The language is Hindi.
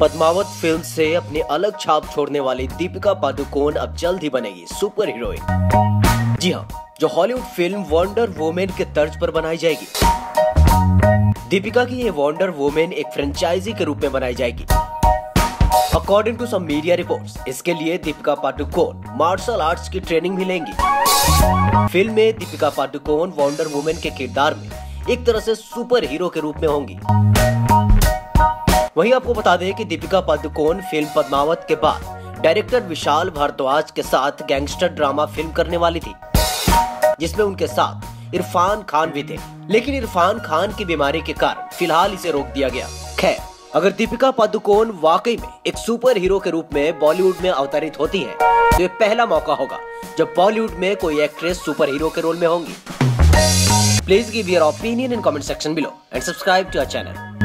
पद्मावत फ़िल्म से अपनी अलग छाप छोड़ने वाली दीपिका पादुकोण अब जल्द ही बनेगी सुपर हीरोइन जी हाँ जो हॉलीवुड फ़िल्म वंडर वुमेन के तर्ज पर बनाई जाएगी। दीपिका की ये वंडर वुमेन एक फ्रेंचाइजी के रूप में बनाई जाएगी। According to some media reports इसके लिए दीपिका पादुकोण मार्शल आर्ट्स की ट्रेनिंग भी लेंगी। फ़िल्म में दीपिका पादुकोण वंडर वुमेन के किरदार में एक तरह से सुपर हीरो के रूप में होंगी। वहीं आपको बता दें कि दीपिका पादुकोण फ़िल्म पद्मावत के बाद डायरेक्टर विशाल भारद्वाज के साथ गैंगस्टर ड्रामा फ़िल्म करने वाली थी, जिसमें उनके साथ इरफान खान भी थे। लेकिन इरफान खान की बीमारी के कारण फ़िलहाल इसे रोक दिया गया। खैर, अगर दीपिका पादुकोण वाकई में एक सुपर हीरो के रूप में बॉलीवुड में अवतरित होती है तो ये पहला मौका होगा जब बॉलीवुड में कोई एक्ट्रेस सुपर हीरो के रोल में होंगी। Please give your opinion in comment section below and subscribe to our channel.